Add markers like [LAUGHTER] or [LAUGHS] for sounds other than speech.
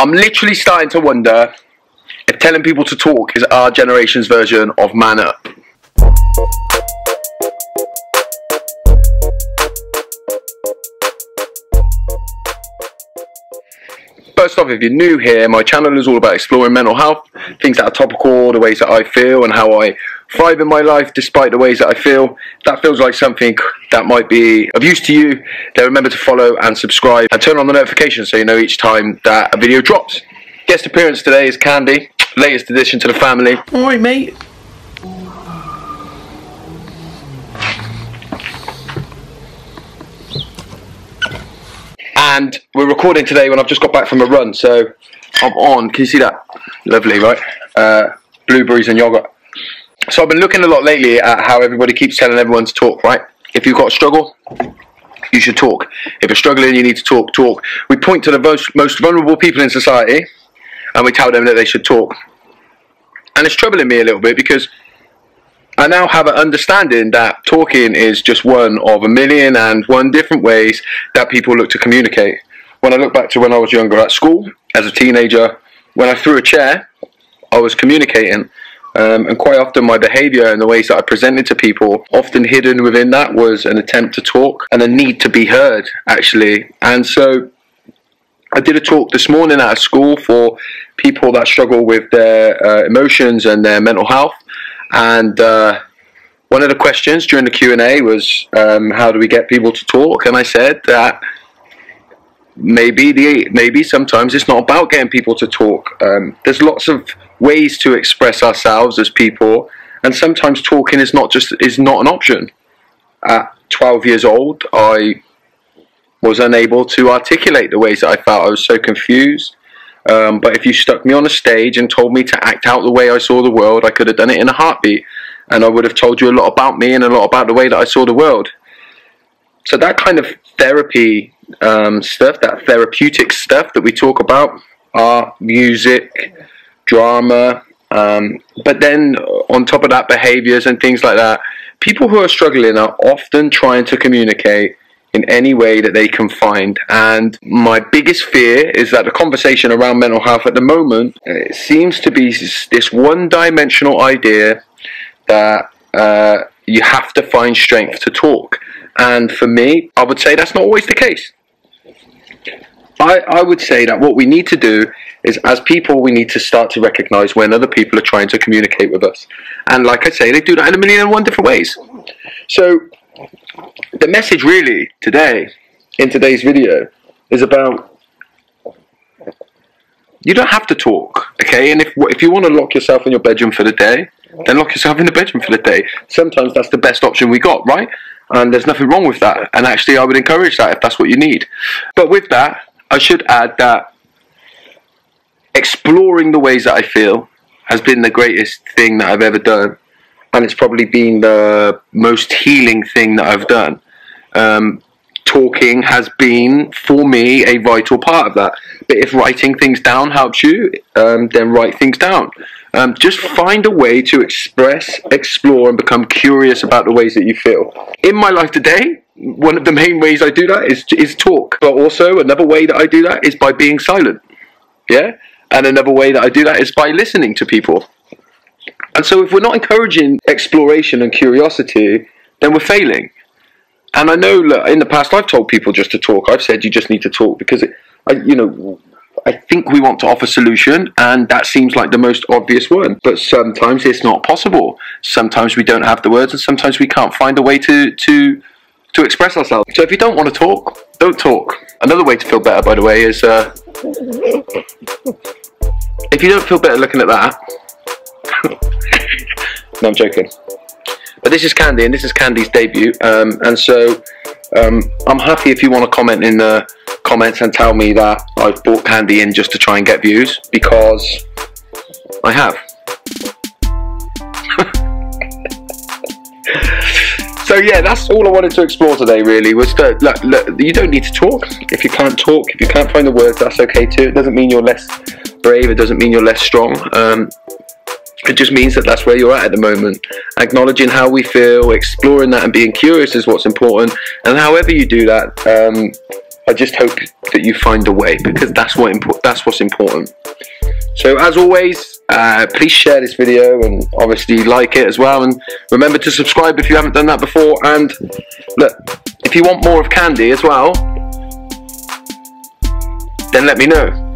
I'm literally starting to wonder if telling people to talk is our generation's version of man up. First off, if you're new here, my channel is all about exploring mental health, things that are topical, the ways that I feel, and how I thrive in my life despite the ways that I feel. That feels like something that might be of use to you. Then remember to follow and subscribe and turn on the notifications so you know each time that a video drops. Guest appearance today is Candy, latest addition to the family. Alright, mate. and we're recording today when I've just got back from a run. So I'm on. Can you see that? Lovely, right? Uh, blueberries and yogurt. So I've been looking a lot lately at how everybody keeps telling everyone to talk, right? If you've got a struggle, you should talk. If you're struggling, you need to talk. Talk. We point to the most, most vulnerable people in society, and we tell them that they should talk. And it's troubling me a little bit because I now have an understanding that talking is just one of a million and one different ways that people look to communicate. When I look back to when I was younger at school, as a teenager, when I threw a chair, I was communicating. Um, and quite often my behaviour and the ways that I presented to people, often hidden within that was an attempt to talk and a need to be heard, actually. And so I did a talk this morning at a school for people that struggle with their uh, emotions and their mental health and uh, one of the questions during the Q and A was, um, "How do we get people to talk?" And I said that maybe the maybe sometimes it's not about getting people to talk. Um, there's lots of ways to express ourselves as people, and sometimes talking is not just is not an option. At 12 years old, I was unable to articulate the ways that I felt. I was so confused. Um, but if you stuck me on a stage and told me to act out the way I saw the world, I could have done it in a heartbeat. And I would have told you a lot about me and a lot about the way that I saw the world. So that kind of therapy um, stuff, that therapeutic stuff that we talk about, art, music, drama, um, but then on top of that, behaviors and things like that. People who are struggling are often trying to communicate in any way that they can find. And my biggest fear is that the conversation around mental health at the moment it seems to be this one dimensional idea that uh, you have to find strength to talk. And for me, I would say that's not always the case. I, I would say that what we need to do is, as people, we need to start to recognize when other people are trying to communicate with us. And like I say, they do that in a million and one different ways. So the message really today, in today's video, is about you don't have to talk, okay? And if if you want to lock yourself in your bedroom for the day, then lock yourself in the bedroom for the day. Sometimes that's the best option we got, right? And there's nothing wrong with that. And actually, I would encourage that if that's what you need. But with that, I should add that exploring the ways that I feel has been the greatest thing that I've ever done and it's probably been the most healing thing that I've done. Um, talking has been for me a vital part of that. But if writing things down helps you, um, then write things down. Um, just find a way to express, explore, and become curious about the ways that you feel. In my life today, one of the main ways I do that is is talk. But also another way that I do that is by being silent. Yeah, and another way that I do that is by listening to people. And so if we're not encouraging exploration and curiosity, then we're failing. And I know look, in the past I've told people just to talk. I've said you just need to talk because it, I, you know, I think we want to offer solution and that seems like the most obvious one. But sometimes it's not possible. Sometimes we don't have the words and sometimes we can't find a way to to to express ourselves. So if you don't want to talk, don't talk. Another way to feel better, by the way, is uh, if you don't feel better looking at that, [LAUGHS] no, I'm joking. But this is Candy, and this is Candy's debut. Um, and so um, I'm happy if you want to comment in the comments and tell me that I've brought Candy in just to try and get views, because I have. [LAUGHS] so yeah, that's all I wanted to explore today. Really, was that look, look, you don't need to talk. If you can't talk, if you can't find the words, that's okay too. It doesn't mean you're less brave. It doesn't mean you're less strong. Um, it just means that that's where you're at at the moment. Acknowledging how we feel, exploring that, and being curious is what's important. And however you do that, um, I just hope that you find a way because that's what impo- that's what's important. So as always, uh, please share this video and obviously like it as well. And remember to subscribe if you haven't done that before. And look, if you want more of Candy as well, then let me know.